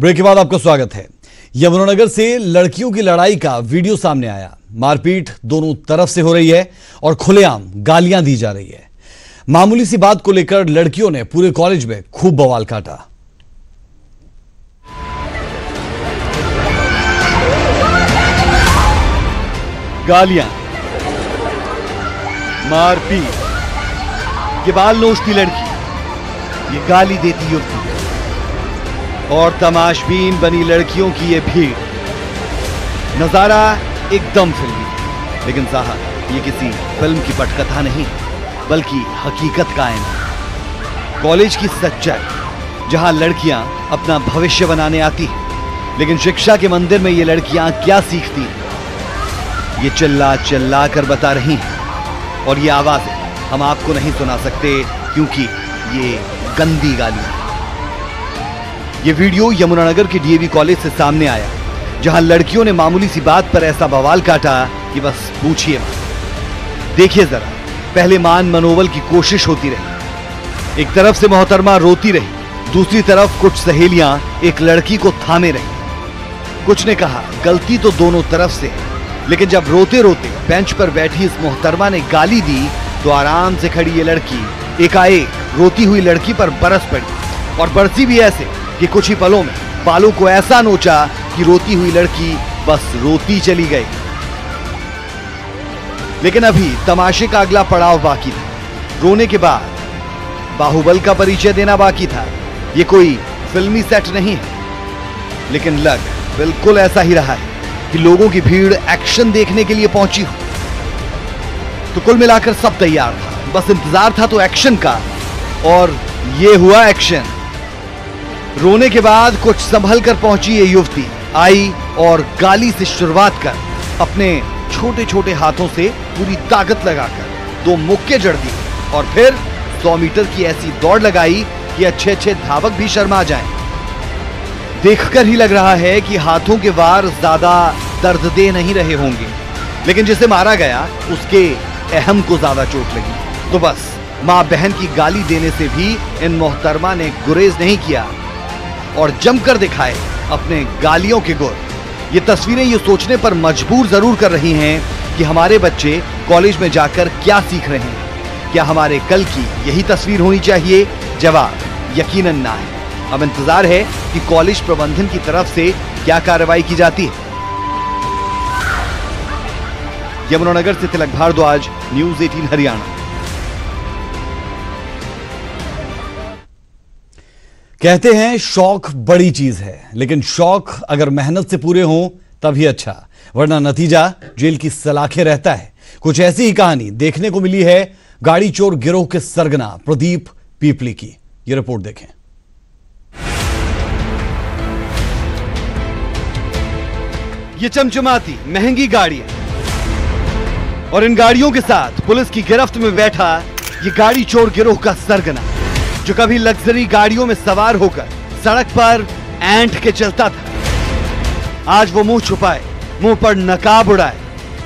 Break के बाद आपका स्वागत है। यमुनानगर से लड़कियों की लड़ाई का वीडियो सामने आया। मारपीट दोनों तरफ़ से हो रही है और खुलेआम गालियाँ दी जा रही है। मामूली सी बात को लेकर लड़कियों ने पूरे कॉलेज में खूब बवाल काटा। गालियाँ, मारपीट, ये बाल नोचती लड़की, ये गाली देती युवती और तमाशबीन बनी लड़कियों की ये भीड़। नज़ारा एकदम फिल्मी। लेकिन साहब ये किसी फ़िल्म की पटकथा नहीं, बल्कि हकीकत का आईना। कॉलेज की सच्चाई, जहाँ लड़कियाँ अपना भविष्य बनाने आती हैं, लेकिन शिक्षा के मंदिर में ये लड़कियाँ क्या सीखती हैं? ये चिल्ला चिल्ला कर बता रही हैं। और ये आवाज़ें हम आपको नहीं सुना सकते, क्योंकि ये गंदी गाली है ये वीडियो यमुनानगर के डीएवी कॉलेज से सामने आया, जहाँ लड़कियों ने मामूली सी बात पर ऐसा बवाल काटा कि बस पूछिए मत। देखिए जरा, पहले मान मनोबल की कोशिश होती रही। एक तरफ़ से मोहतरमा रोती रही, दूसरी तरफ़ कुछ सहेलियाँ एक लड़की को थामे रही। कुछ ने कहा, गलती तो दोनों तरफ़ से है। लेकिन जब रोते रोते बेंच पर बैठी इस मोहतरमा ने गाली दी तो आराम से खड़ी ये लड़की, एकाएक रोती हुई लड़की पर बरस पड़ी। और बरसी भी ऐसे कि कुछ ही पलों में बालों को ऐसा नोचा कि रोती हुई लड़की बस रोती चली गई। लेकिन अभी तमाशे का अगला पड़ाव बाकी था। रोने के बाद बाहुबल का परिचय देना बाकी था। ये कोई फिल्मी सेट नहीं है। लेकिन लग बिल्कुल ऐसा ही रहा है कि लोगों की भीड़ एक्शन देखने के लिए पहुँची हो। तो कुल मिलाकर सब तैयार था। बस इंतज़ार था तो एक्शन का। और ये हुआ एक्शन। रोने के बाद कुछ संभल कर पहुँची ये युवती। आई और गाली से शुरुआत कर, अपने छोटे छोटे हाथों से पूरी ताकत लगाकर, दो मुक्के जड़ दिए और फिर 100 मीटर की ऐसी दौड़ लगाई कि अच्छे अच्छे धावक भी शर्मा जाएँ। देखकर ही लग रहा है कि हाथों के वार ज़्यादा दर्ददेह नहीं रहे होंगे, लेकिन जिसे मारा गया, उसके अहम को ज़्यादा चोट लगी। तो बस माँ बहन की गाली देने से भी इन मोहतरमा ने गुरेज नहीं किया। और जमकर दिखाए अपने गालियों के गुर। ये तस्वीरें ये सोचने पर मजबूर ज़रूर कर रही हैं कि हमारे बच्चे कॉलेज में जाकर क्या सीख रहे हैं। क्या हमारे कल की यही तस्वीर होनी चाहिए? जवाब, यकीनन ना है। अब इंतज़ार है कि कॉलेज प्रबंधन की तरफ़ से क्या कार्रवाई की जाती है। यमुनानगर से तिलक भारद्वाज, न्यूज़ 18 हरियाणा। कहते हैं, शौक बड़ी चीज़ है, लेकिन शौक अगर मेहनत से पूरे हों, तभी अच्छा। वरना नतीजा जेल की सलाखें रहता है। कुछ ऐसी ही कहानी देखने को मिली है, गाड़ी चोर गिरोह के सरगना, प्रदीप पीपली की। ये रिपोर्ट देखें। ये चमचमाती, महँगी गाड़ियाँ और इन गाड़ियों के साथ पुलिस की गिरफ्त में बैठा ये गाड़ी चोर गिरोह का सरगना। जो कभी लग्जरी गाड़ियों में सवार होकर सड़क पर एंट के चलता था। आज वो मुँह छुपाए, मुँह पर नकाब उड़ाए,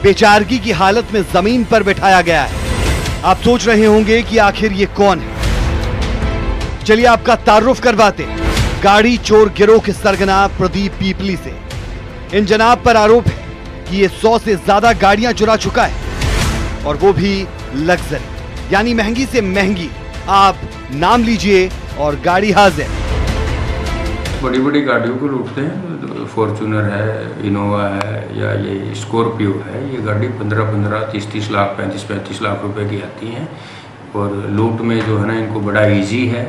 बेचारगी की हालत में ज़मीन पर बैठाया गया है। आप सोच रहे होंगे कि आखिर ये कौन है? चलिए आपका तारुफ करवाते गाड़ी चोर गिरोह के सरगना प्रदीप पीपली से। इन जनाब पर आरोप है कि ये सौ से ज़्यादा गाड़ियाँ चुरा चुका है। और वो भी लग्जरी, यानी महँगी से महँगी। आप नाम लीजिए और गाड़ी हाजिर। बड़ी बड़ी गाड़ियों को लूटते हैं फॉर्चूनर है इनोवा है, या ये स्कॉर्पियो है, ये गाड़ी पंद्रह पंद्रह, तीस तीस लाख, पैंतीस पैंतीस लाख रुपए की आती हैं। और लूट में जो है ना, इनको बड़ा इजी है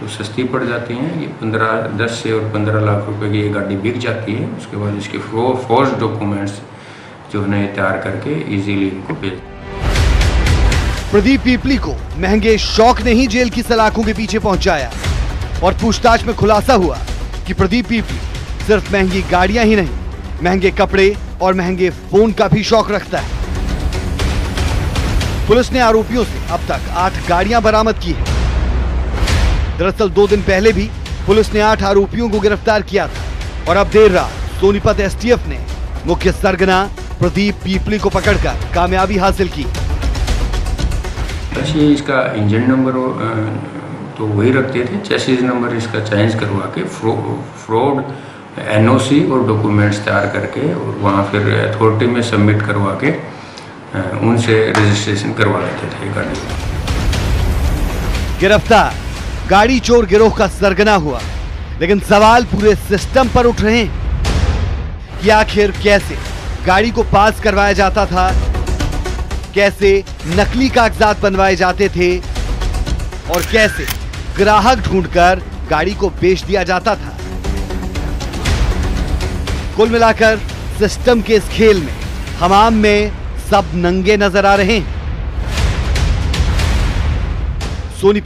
तो सस्ती पड़ जाती हैं। ये पंद्रह, दस से और पंद्रह लाख रुपए की ये गाड़ी बिक जाती है, उसके बाद इसके फोर्स डॉक्यूमेंट्स जो है ना तैयार करके ईजीली इनको बेच प्रदीप पीपली को महँगे शौक ने ही जेल की सलाखों के पीछे पहुँचाया और पूछताछ में खुलासा हुआ कि प्रदीप पीपली सिर्फ़ महँगी गाड़ियाँ ही नहीं, महँगे कपड़े और महँगे फ़ोन का भी शौक रखता है। पुलिस ने आरोपियों से अब तक आठ गाड़ियाँ बरामद की है। दरअसल दो दिन पहले भी पुलिस ने आठ आरोपियों को गिरफ़्तार किया था और अब देर रात सोनीपत एसटीएफ ने मुख्य सरगना प्रदीप पीपली को पकड़कर कामयाबी हासिल की। ये इसका इंजन नंबर तो वही रखते थे। चेसिस नंबर इसका चेंज करवा के फ्रो, फ्रॉड एनओसी और डॉक्यूमेंट्स तैयार करके और वहाँ फिर अथॉरिटी में सबमिट करवा के उनसे रजिस्ट्रेशन करवा लेते थे गाड़ी। गिरफ़्तार। गाड़ी चोर गिरोह का सरगना हुआ लेकिन सवाल पूरे सिस्टम पर उठ रहे हैं कि आखिर कैसे? गाड़ी को पास करवाया जाता था कैसे नकली कागजात बनवाए जाते थे और कैसे ग्राहक ढूंढकर गाड़ी को बेच दिया जाता था। कुल मिलाकर सिस्टम के इस खेल में हमाम में सब नंगे नज़र आ रहे हैं। सोनीपत